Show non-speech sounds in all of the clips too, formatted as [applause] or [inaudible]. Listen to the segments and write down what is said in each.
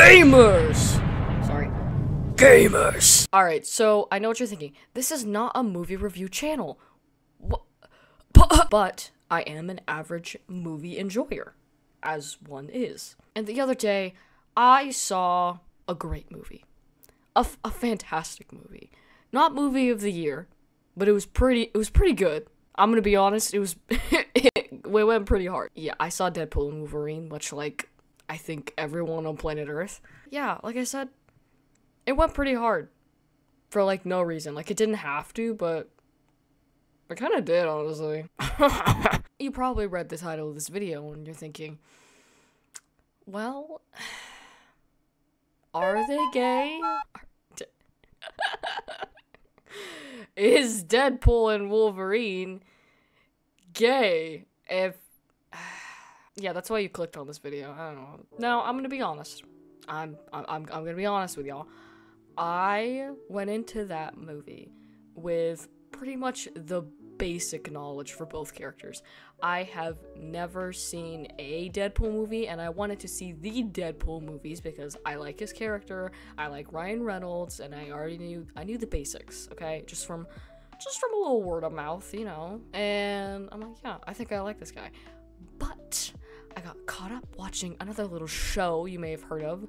Gamers! Sorry. Gamers! Alright, so I know what you're thinking. This is not a movie review channel. What? But I am an average movie enjoyer, as one is. And the other day, I saw a great movie. A, f- a fantastic movie. Not movie of the year, but it was pretty it was pretty good. I'm gonna be honest, it was [laughs] it went pretty hard. Yeah, I saw Deadpool and Wolverine, much like I think everyone on planet Earth. Yeah, like I said, it went pretty hard. For like no reason. Like it didn't have to, but it kind of did, honestly. [laughs] you probably read the title of this video and you're thinking, well, [sighs] are they gay? [laughs] Is Deadpool and Wolverine gay? If yeah, that's why you clicked on this video. I don't know. No, I'm gonna be honest. I'm I'm I'm, I'm gonna be honest with y'all. I went into that movie with pretty much the basic knowledge for both characters. I have never seen a Deadpool movie, and I wanted to see the Deadpool movies because I like his character, I like Ryan Reynolds, and I already knew I knew the basics, okay? Just from just from a little word of mouth, you know. And I'm like, yeah, I think I like this guy. But I got caught up watching another little show you may have heard of,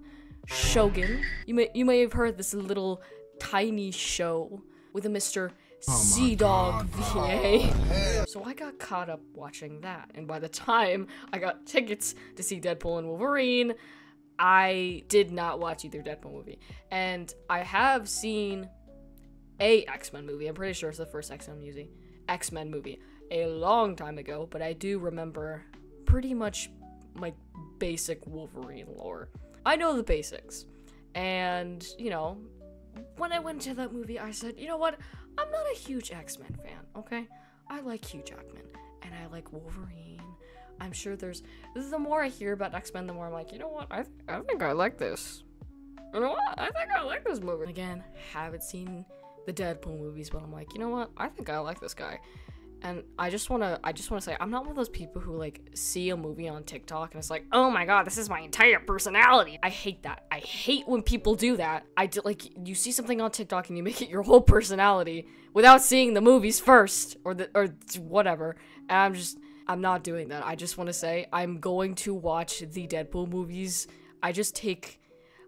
Shogun. You may you may have heard this little tiny show with a Mr. Oh sea Dog VA. Oh, so I got caught up watching that, and by the time I got tickets to see Deadpool and Wolverine, I did not watch either Deadpool movie. And I have seen a X-Men movie. I'm pretty sure it's the first X-Men movie. X-Men movie a long time ago, but I do remember pretty much like basic Wolverine lore. I know the basics. And, you know, when I went to that movie, I said, you know what? I'm not a huge X Men fan, okay? I like Hugh Jackman and I like Wolverine. I'm sure there's. The more I hear about X Men, the more I'm like, you know what? I, th- I think I like this. You know what? I think I like this movie. Again, haven't seen the Deadpool movies, but I'm like, you know what? I think I like this guy. And I just wanna I just wanna say I'm not one of those people who like see a movie on TikTok and it's like, oh my god, this is my entire personality. I hate that. I hate when people do that. I do, like you see something on TikTok and you make it your whole personality without seeing the movies first or the or whatever. And I'm just I'm not doing that. I just wanna say I'm going to watch the Deadpool movies. I just take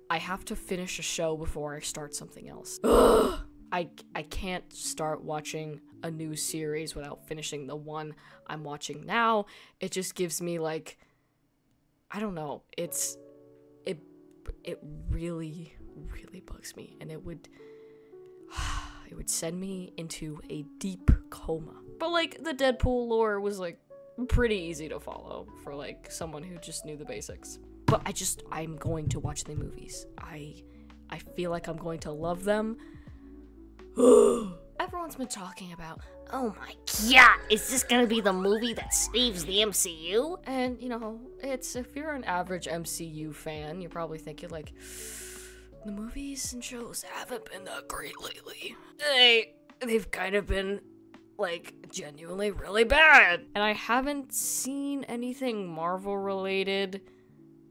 I have to finish a show before I start something else. [gasps] Ugh. I I can't start watching a new series without finishing the one I'm watching now. It just gives me like I don't know. It's it it really really bugs me and it would [sighs] it would send me into a deep coma. But like the Deadpool lore was like pretty easy to follow for like someone who just knew the basics. But I just I'm going to watch the movies. I I feel like I'm going to love them. Everyone's been talking about, oh my god, is this gonna be the movie that saves the MCU? And you know, it's if you're an average MCU fan, you're probably thinking like, the movies and shows haven't been that great lately. They they've kind of been like genuinely really bad. And I haven't seen anything Marvel related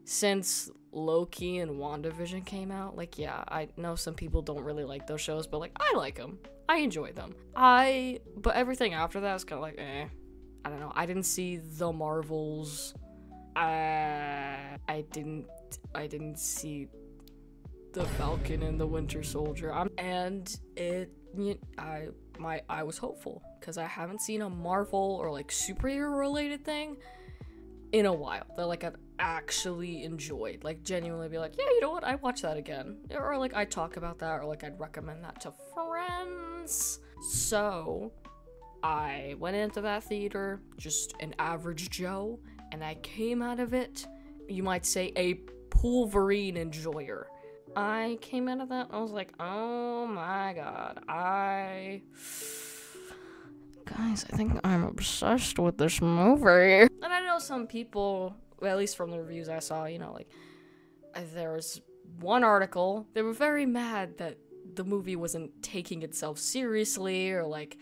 since Loki and WandaVision came out. Like, yeah, I know some people don't really like those shows, but like, I like them. I enjoy them. I, but everything after that is kind of like, eh. I don't know. I didn't see the Marvels. Uh, I didn't. I didn't see the Falcon and the Winter Soldier. I'm, and it. I my I was hopeful because I haven't seen a Marvel or like superhero related thing in a while that like I've actually enjoyed. Like genuinely be like, yeah, you know what? I watch that again. Or like I talk about that or like I'd recommend that to friends. So I went into that theater, just an average Joe, and I came out of it, you might say, a Wolverine enjoyer. I came out of that I was like, oh my god, I. [sighs] Guys, I think I'm obsessed with this movie. And I know some people, well, at least from the reviews I saw, you know, like, uh, there was one article, they were very mad that the movie wasn't taking itself seriously, or like,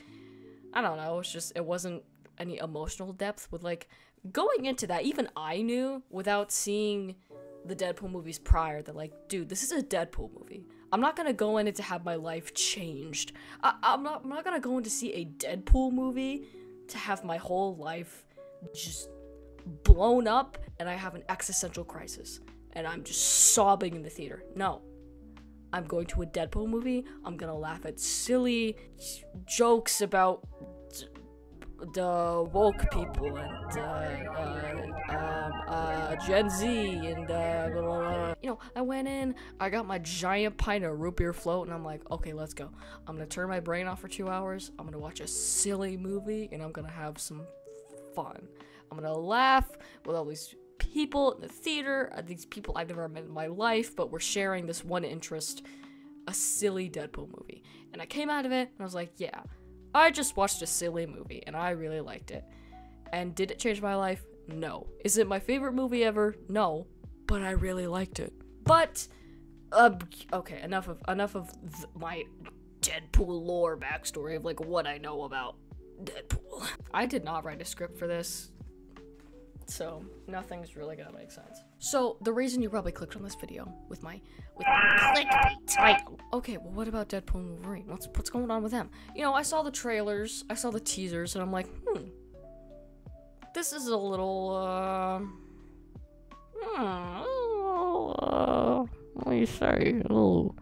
I don't know, it's just, it wasn't any emotional depth with like, going into that, even I knew without seeing the Deadpool movies prior that like, dude, this is a Deadpool movie. I'm not gonna go in it to have my life changed. I, I'm not. I'm not gonna go in to see a Deadpool movie to have my whole life just blown up and I have an existential crisis and I'm just sobbing in the theater. No. I'm going to a Deadpool movie. I'm gonna laugh at silly jokes about the woke people and uh, uh, um, uh, Gen Z and uh, blah, blah, blah. you know, I went in, I got my giant pint of root beer float, and I'm like, okay, let's go. I'm gonna turn my brain off for two hours. I'm gonna watch a silly movie, and I'm gonna have some fun. I'm gonna laugh with all these people in the theater, uh, these people I've never met in my life, but we're sharing this one interest, a silly Deadpool movie. And I came out of it, and I was like, yeah. I just watched a silly movie and I really liked it. And did it change my life? No. Is it my favorite movie ever? No. But I really liked it. But uh, okay, enough of enough of my Deadpool lore backstory of like what I know about Deadpool. [laughs] I did not write a script for this. So, nothing's really gonna make sense. So, the reason you probably clicked on this video with my with my clickbait title. Okay, well what about Deadpool and Wolverine? What's what's going on with them? You know, I saw the trailers, I saw the teasers, and I'm like, hmm. This is a little uh hmm, uh, what do you say? A little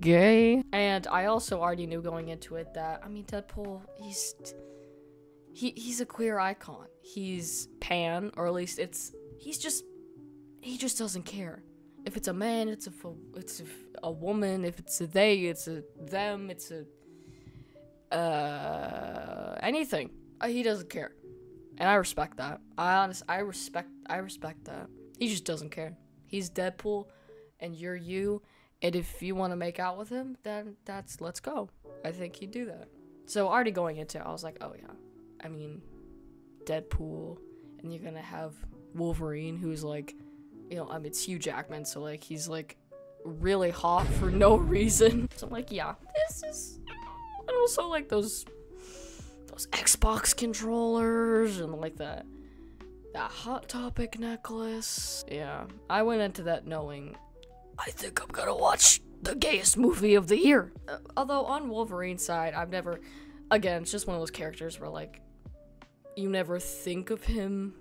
gay. And I also already knew going into it that I mean Deadpool, he's he he's a queer icon. He's pan, or at least it's he's just he just doesn't care. If it's a man, it's a it's a, a woman. If it's a they, it's a them. It's a uh anything. Uh, he doesn't care, and I respect that. I honest, I respect, I respect that. He just doesn't care. He's Deadpool, and you're you. And if you want to make out with him, then that's let's go. I think he'd do that. So already going into, it, I was like, oh yeah, I mean, Deadpool, and you're gonna have Wolverine, who's like, you know, I mean, it's Hugh Jackman, so like he's like really hot for no [laughs] reason. So I'm like, yeah, this is, and also like those those Xbox controllers and like that that Hot Topic necklace. Yeah, I went into that knowing I think I'm gonna watch the gayest movie of the year. Uh, although on Wolverine's side, I've never, again, it's just one of those characters where like you never think of him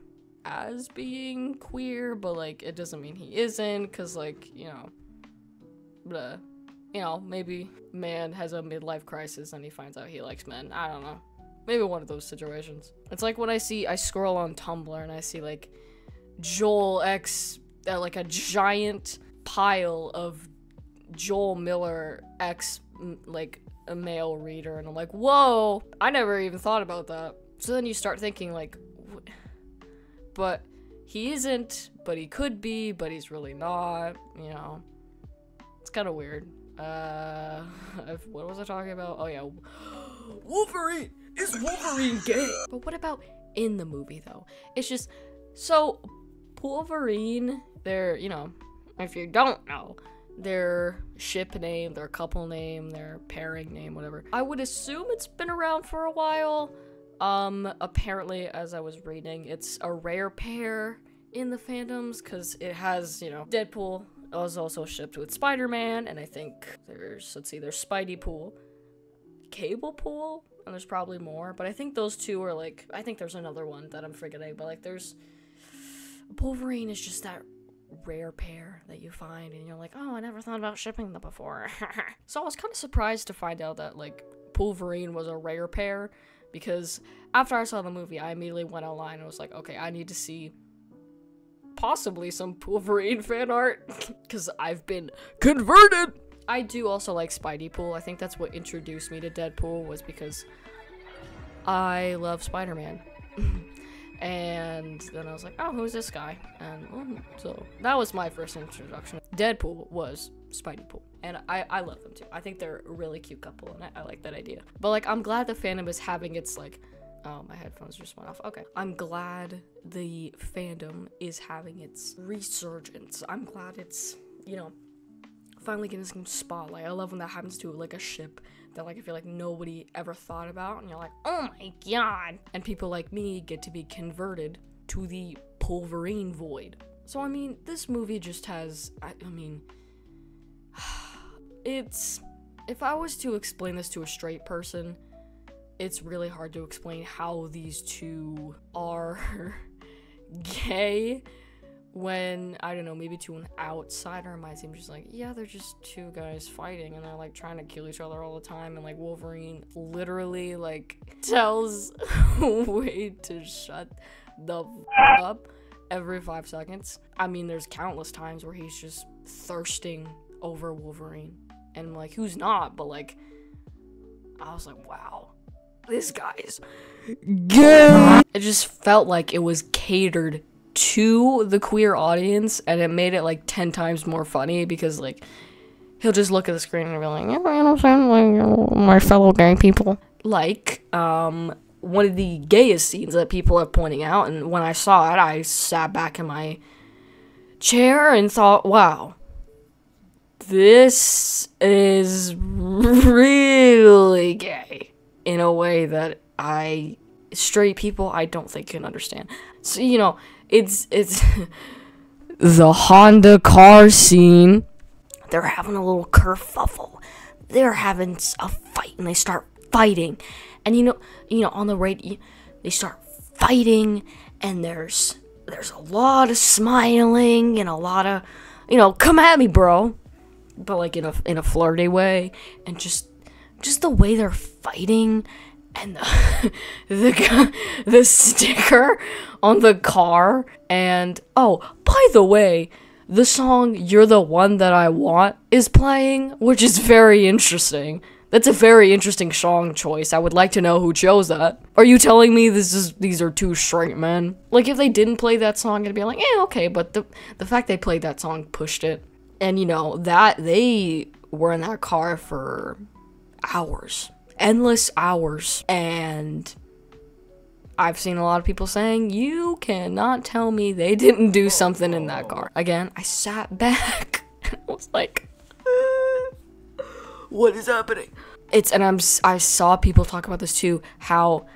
as being queer, but like it doesn't mean he isn't, because like, you know, blah. You know, maybe man has a midlife crisis and he finds out he likes men. I don't know. Maybe one of those situations. It's like when I see, I scroll on Tumblr and I see like Joel X, uh, like a giant pile of Joel Miller X, like a male reader, and I'm like, whoa, I never even thought about that. So then you start thinking, like, but he isn't, but he could be, but he's really not, you know. It's kind of weird. Uh, [laughs] I've- what was I talking about? Oh, yeah. [gasps] Wolverine! Is Wolverine gay? But what about in the movie, though? It's just, so, Wolverine, they're, you know, if you don't know, their ship name, their couple name, their pairing name, whatever. I would assume it's been around for a while. Um, apparently, as I was reading, it's a rare pair in the fandoms because it has, you know, Deadpool was also shipped with Spider-Man, and I think there's, let's see, there's Spidey Pool, Cable Pool, and there's probably more, but I think those two are like, I think there's another one that I'm forgetting, but like there's, Poolverine is just that rare pair that you find and you're like, oh, I never thought about shipping them before. [laughs] so I was kind of surprised to find out that like Poolverine was a rare pair because after I saw the movie, I immediately went online and was like, okay, I need to see possibly some Poolverine [laughs] fan art [laughs] because I've been converted. I do also like Spidey Pool. I think that's what introduced me to Deadpool was because I love Spider-Man. [laughs] and then I was like, oh, who's this guy? And so that was my first introduction. Deadpool was Spidey Pool. And I, I love them too. I think they're a really cute couple, and I, I like that idea. But like, I'm glad the fandom is having its like, oh, my headphones just went off. Okay, I'm glad the fandom is having its resurgence. I'm glad it's you know finally getting some spotlight. I love when that happens to like a ship that like I feel like nobody ever thought about, and you're like, oh my god! And people like me get to be converted to the Poolverine void. So I mean, this movie just has I, I mean it's if I was to explain this to a straight person, it's really hard to explain how these two are [laughs] gay when I don't know, maybe to an outsider it might seem just like, yeah, they're just two guys fighting and they're like trying to kill each other all the time and like Wolverine literally like [laughs] tells [laughs] Wade to shut the f- up every five seconds. I mean, there's countless times where he's just thirsting over Wolverine. And like, who's not? But like, I was like, wow, this guy's gay. It just felt like it was catered to the queer audience, and it made it like 10 times more funny because like, he'll just look at the screen and be like, yeah, I understand, like, my fellow gay people. Like, um, one of the gayest scenes that people are pointing out, and when I saw it, I sat back in my chair and thought, wow, this is really gay in a way that I straight people I don't think can understand. So you know, it's it's [laughs] the Honda car scene. They're having a little kerfuffle. They're having a fight and they start fighting. And you know, you know, on the radio, they start fighting and there's there's a lot of smiling and a lot of, you know, come at me, bro. But like in a in a flirty way and just just the way they're fighting and the [laughs] the, the sticker on the car and oh by the way the song you're the one that i want is playing which is very interesting. That's a very interesting song choice. I would like to know who chose that. Are you telling me this is these are two straight men? Like if they didn't play that song it'd be like eh okay but the the fact they played that song pushed it and you know that they were in that car for hours endless hours and I've seen a lot of people saying you cannot tell me they didn't do something in that car. Again, I sat [laughs] back and I was like, [laughs] what is happening? It's and I'm I saw people talk about this too how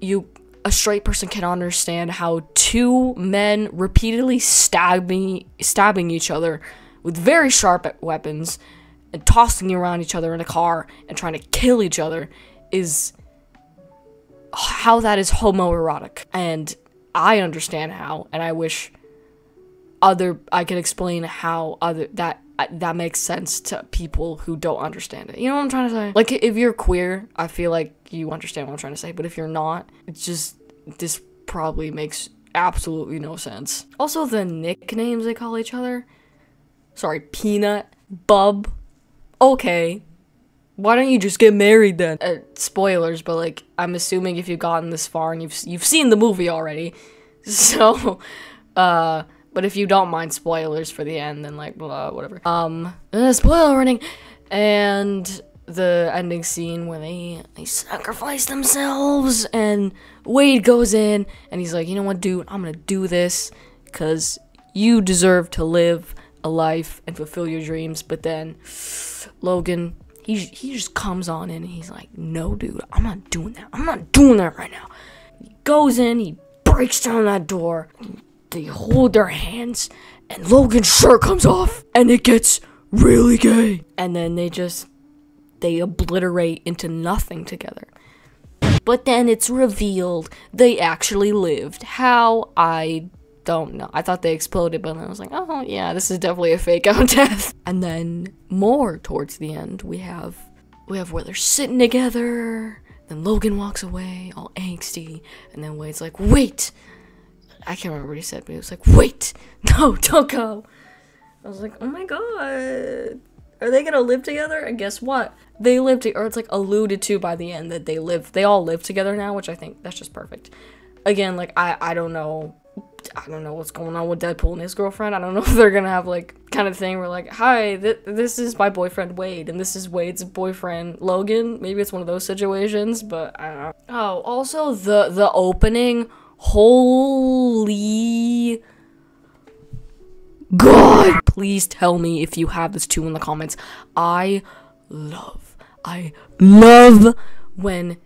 you a straight person can understand how two men repeatedly stabbing stabbing each other with very sharp weapons and tossing around each other in a car and trying to kill each other is how that is homoerotic. And I understand how, and I wish other I could explain how other that that makes sense to people who don't understand it. You know what I'm trying to say? Like if you're queer, I feel like you understand what I'm trying to say, but if you're not, it's just this probably makes absolutely no sense. Also the nicknames they call each other. Sorry, Peanut, Bub. Okay. Why don't you just get married then? Uh, spoilers, but like I'm assuming if you've gotten this far and you've you've seen the movie already. [laughs] So uh but if you don't mind spoilers for the end, then like blah whatever. Um, uh, spoiler warning, and the ending scene where they they sacrifice themselves, and Wade goes in, and he's like, you know what, dude, I'm gonna do this, cause you deserve to live a life and fulfill your dreams. But then Logan, he he just comes on in, and he's like, no, dude, I'm not doing that. I'm not doing that right now. He goes in, he breaks down that door they hold their hands and Logan's shirt comes off and it gets really gay. And then they just they obliterate into nothing together. But then it's revealed they actually lived. How I don't know. I thought they exploded, but then I was like, oh yeah, this is definitely a fake [laughs] out death. And then more towards the end, we have we have where they're sitting together. Then Logan walks away, all angsty, and then Wade's like, wait, I can't remember what he said, but he was like, "Wait, [laughs] no, don't go." I was like, "Oh my god, are they gonna live together?" And guess what? They live to, or it's like alluded to by the end that they live. They all live together now, which I think that's just perfect. Again, like I, I don't know, I don't know what's going on with Deadpool and his girlfriend. I don't know [laughs] if they're gonna have like kind of thing where like, "Hi, th- this is my boyfriend Wade, and this is Wade's boyfriend Logan." Maybe it's one of those situations, but I don't know. Oh, also the the opening Holy God! Please tell me if you have this too in the comments. I love, I love when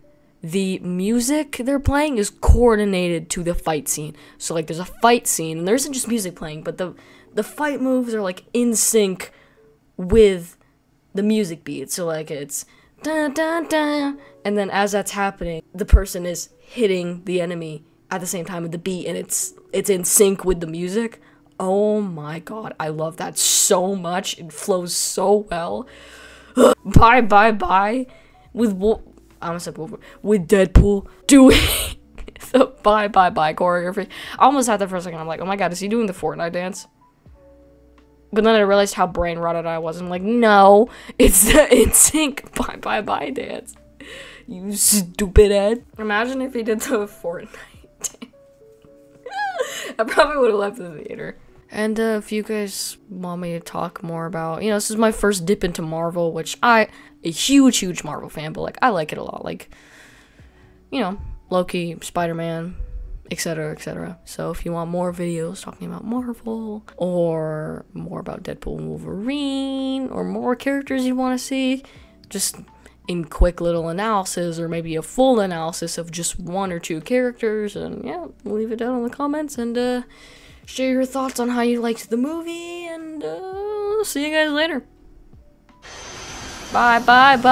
the music they're playing is coordinated to the fight scene. So like there's a fight scene and there isn't just music playing, but the the fight moves are like in sync with the music beat. So like it's da da da and then as that's happening, the person is hitting the enemy at the same time with the beat and it's it's in sync with the music. Oh my god, I love that so much. It flows so well. [sighs] bye bye bye with Wol- I almost said Wolverine with Deadpool doing [laughs] the bye bye bye choreography. I almost had that for a second. I'm like, oh my god, is he doing the Fortnite dance? But then I realized how brain rotted I was. I'm like, no, it's the [laughs] sync bye bye bye dance. You stupid head. Imagine if he did the [laughs] Fortnite dance. I probably would have left the theater. And uh, if you guys want me to talk more about, you know, this is my first dip into Marvel, which I, a huge, huge Marvel fan, but like I like it a lot. Like, you know, Loki, Spider Man, etc., etc. So if you want more videos talking about Marvel, or more about Deadpool and Wolverine, or more characters you want to see, just in quick little analysis, or maybe a full analysis of just one or two characters, and yeah, leave it down in the comments and uh share your thoughts on how you liked the movie, and uh, see you guys later. Bye, bye, bye.